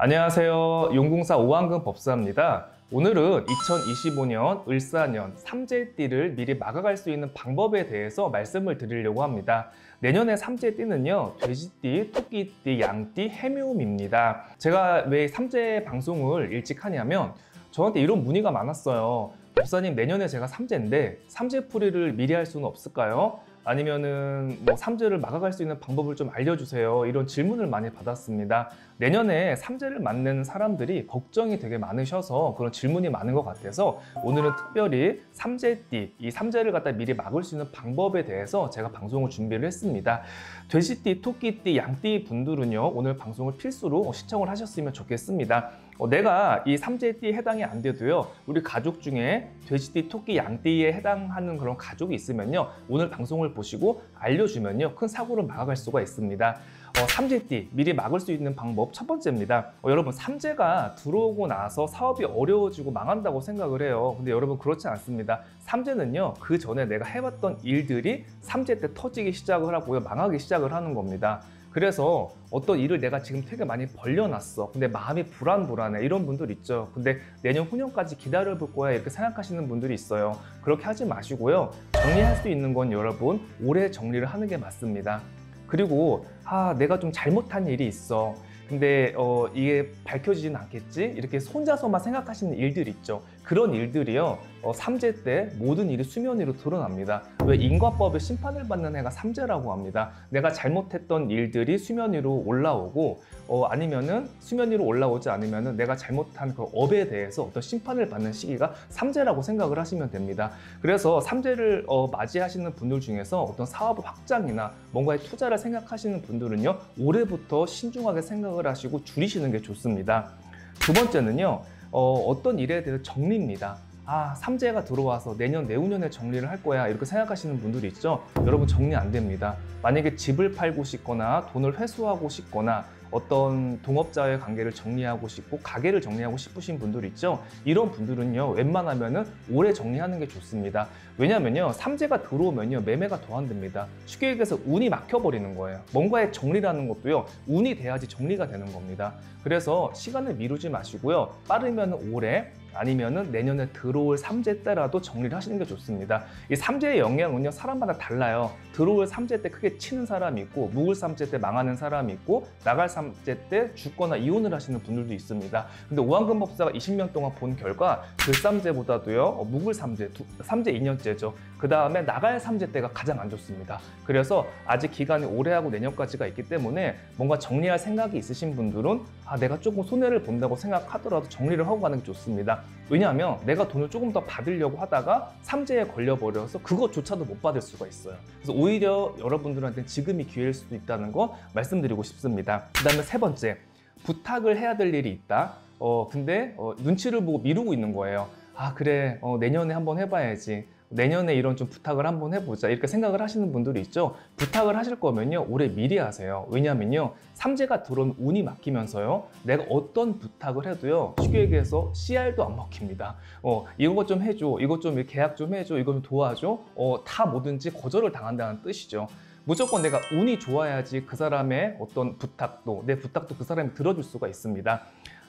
안녕하세요. 용궁사 오한근 법사입니다. 오늘은 2025년 을사년 삼재띠를 미리 막아갈 수 있는 방법에 대해서 말씀을 드리려고 합니다. 내년의 삼재띠는요, 돼지띠, 토끼띠, 양띠, 해묘입니다. 제가 왜 삼재 방송을 일찍 하냐면 저한테 이런 문의가 많았어요. 법사님 내년에 제가 삼재인데 삼재풀이를 미리 할 수는 없을까요? 아니면은 뭐 삼재를 막아갈 수 있는 방법을 좀 알려주세요. 이런 질문을 많이 받았습니다. 내년에 삼재를 맞는 사람들이 걱정이 되게 많으셔서 그런 질문이 많은 것 같아서 오늘은 특별히 삼재띠, 이 삼재를 갖다 미리 막을 수 있는 방법에 대해서 제가 방송을 준비를 했습니다. 돼지띠, 토끼띠, 양띠 분들은요 오늘 방송을 필수로 시청을 하셨으면 좋겠습니다. 어, 내가 이 삼재띠에 해당이 안 돼도요 우리 가족 중에 돼지띠, 토끼, 양띠에 해당하는 그런 가족이 있으면요 오늘 방송을 보시고 알려주면요 큰 사고를 막아갈 수가 있습니다. 어, 삼재띠 미리 막을 수 있는 방법 첫 번째입니다. 어, 여러분 삼재가 들어오고 나서 사업이 어려워지고 망한다고 생각을 해요. 근데 여러분 그렇지 않습니다. 삼재는요 그 전에 내가 해봤던 일들이 삼재 때 터지기 시작을 하고요 망하기 시작을 하는 겁니다. 그래서 어떤 일을 내가 지금 되게 많이 벌려놨어. 근데 마음이 불안불안해. 이런 분들 있죠. 근데 내년 후년까지 기다려볼 거야. 이렇게 생각하시는 분들이 있어요. 그렇게 하지 마시고요. 정리할 수 있는 건 여러분, 올해 정리를 하는 게 맞습니다. 그리고, 아, 내가 좀 잘못한 일이 있어. 근데 어, 이게 밝혀지진 않겠지? 이렇게 혼자서만 생각하시는 일들 있죠. 그런 일들이요. 어, 삼재 때 모든 일이 수면 위로 드러납니다. 왜 인과법의 심판을 받는 해가 삼재라고 합니다. 내가 잘못했던 일들이 수면 위로 올라오고 어, 아니면은 수면 위로 올라오지 않으면은 내가 잘못한 그 업에 대해서 어떤 심판을 받는 시기가 삼재라고 생각을 하시면 됩니다. 그래서 삼재를 어, 맞이하시는 분들 중에서 어떤 사업 확장이나 뭔가에 투자를 생각하시는 분들은요 올해부터 신중하게 생각을 하시고 줄이시는 게 좋습니다. 두 번째는요 어, 떤 일에 대해서 정리입니다. 아, 삼재가 들어와서 내년, 내후년에 정리를 할 거야. 이렇게 생각하시는 분들이 있죠? 여러분, 정리 안 됩니다. 만약에 집을 팔고 싶거나 돈을 회수하고 싶거나 어떤 동업자의 관계를 정리하고 싶고 가게를 정리하고 싶으신 분들 있죠? 이런 분들은요 웬만하면은 올해 정리하는 게 좋습니다. 왜냐면요 삼재가 들어오면요 매매가 더 안 됩니다. 쉽게 얘기해서 운이 막혀버리는 거예요. 뭔가의 정리라는 것도요 운이 돼야지 정리가 되는 겁니다. 그래서 시간을 미루지 마시고요 빠르면 올해 아니면은 내년에 들어올 삼재 때라도 정리를 하시는 게 좋습니다. 이 삼재의 영향은요 사람마다 달라요. 들어올 삼재 때 크게 치는 사람이 있고 묵을 삼재 때 망하는 사람이 있고 나갈 삼재 때 죽거나 이혼을 하시는 분들도 있습니다. 근데 오한근 법사가 20년 동안 본 결과 들삼재보다도요 어, 묵을 삼재, 삼재 2년째죠. 그 다음에 나갈 삼재 때가 가장 안 좋습니다. 그래서 아직 기간이 올해하고 내년까지가 있기 때문에 뭔가 정리할 생각이 있으신 분들은 아 내가 조금 손해를 본다고 생각하더라도 정리를 하고 가는 게 좋습니다. 왜냐하면 내가 돈을 조금 더 받으려고 하다가 삼재에 걸려버려서 그것조차도 못 받을 수가 있어요. 그래서 오히려 여러분들한테 지금이 기회일 수도 있다는 거 말씀드리고 싶습니다. 그 다음에 세 번째, 부탁을 해야 될 일이 있다. 어, 근데 어, 눈치를 보고 미루고 있는 거예요. 아, 그래. 어, 내년에 한번 해봐야지. 내년에 이런 좀 부탁을 한번 해보자 이렇게 생각을 하시는 분들이 있죠. 부탁을 하실 거면요 올해 미리 하세요. 왜냐면요 삼재가 들어온 운이 막히면서요 내가 어떤 부탁을 해도요 쉽게 얘기해서 CR도 안 먹힙니다. 어 이것 좀 해줘 이것 좀 계약 좀 해줘 이것 좀 도와줘. 어 다 뭐든지 거절을 당한다는 뜻이죠. 무조건 내가 운이 좋아야지 그 사람의 어떤 부탁도 내 부탁도 그 사람이 들어줄 수가 있습니다.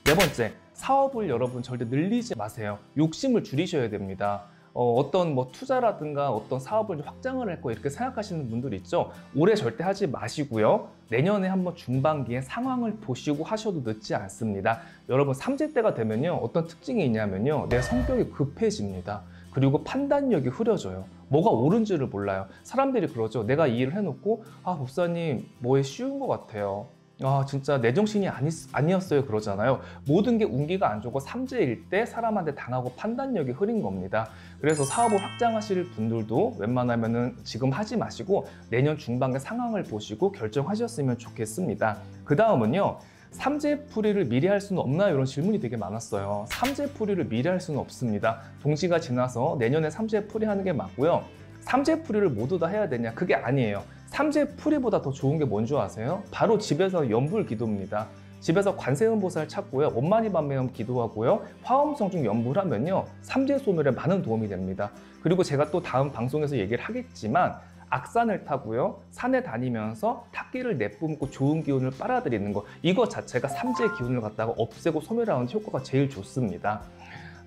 네 번째 사업을 여러분 절대 늘리지 마세요. 욕심을 줄이셔야 됩니다 어, 떤뭐 투자라든가 어떤 사업을 확장을 할 거 이렇게 생각하시는 분들 있죠. 올해 절대 하지 마시고요. 내년에 한번 중반기에 상황을 보시고 하셔도 늦지 않습니다. 여러분 삼재 때가 되면요. 어떤 특징이 있냐면요. 내 성격이 급해집니다. 그리고 판단력이 흐려져요. 뭐가 옳은지를 몰라요. 사람들이 그러죠. 내가 이 일을 해놓고 아 법사님 뭐에 쉬운 것 같아요. 아 진짜 내 정신이 아니, 아니었어요. 그러잖아요. 모든 게 운기가 안 좋고 삼재일 때 사람한테 당하고 판단력이 흐린 겁니다. 그래서 사업을 확장하실 분들도 웬만하면 은 지금 하지 마시고 내년 중반의 상황을 보시고 결정하셨으면 좋겠습니다. 그 다음은요 삼재풀이를 미리 할 수는 없나요? 이런 질문이 되게 많았어요. 삼재풀이를 미리 할 수는 없습니다. 동시가 지나서 내년에 삼재풀이 하는 게 맞고요 삼재풀이를 모두 다 해야 되냐 그게 아니에요 삼재 풀이보다 더 좋은 게 뭔지 아세요? 바로 집에서 연불 기도입니다. 집에서 관세음보살 찾고요. 원만히 반매음 기도하고요. 화엄성중 연불하면요. 삼재 소멸에 많은 도움이 됩니다. 그리고 제가 또 다음 방송에서 얘기를 하겠지만 악산을 타고요. 산에 다니면서 탁기를 내뿜고 좋은 기운을 빨아들이는 거. 이거 자체가 삼재의 기운을 갖다가 없애고 소멸하는 데 효과가 제일 좋습니다.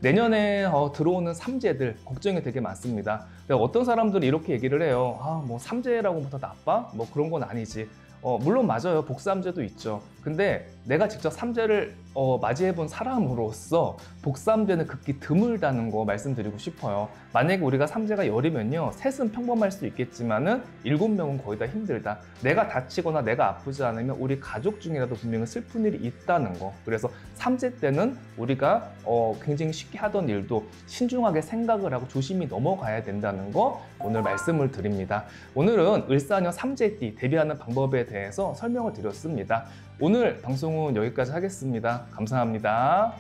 내년에 어, 들어오는 삼재들 걱정이 되게 많습니다. 근데 어떤 사람들이 이렇게 얘기를 해요. 아, 뭐 삼재라고 부터 나빠? 뭐 그런 건 아니지. 어, 물론 맞아요. 복삼재도 있죠. 근데 내가 직접 삼재를 어, 맞이해본 사람으로서 복삼재는 극히 드물다는 거 말씀드리고 싶어요. 만약에 우리가 삼재가 열이면요. 셋은 평범할 수 있겠지만은 일곱 명은 거의 다 힘들다. 내가 다치거나 내가 아프지 않으면 우리 가족 중이라도 분명히 슬픈 일이 있다는 거. 그래서 삼재 때는 우리가 어, 굉장히 쉽게 하던 일도 신중하게 생각을 하고 조심히 넘어가야 된다는 거 오늘 말씀을 드립니다. 오늘은 을사년 삼재띠 대비하는 방법에 대해서 설명을 드렸습니다. 오늘 방송은 여기까지 하겠습니다. 감사합니다.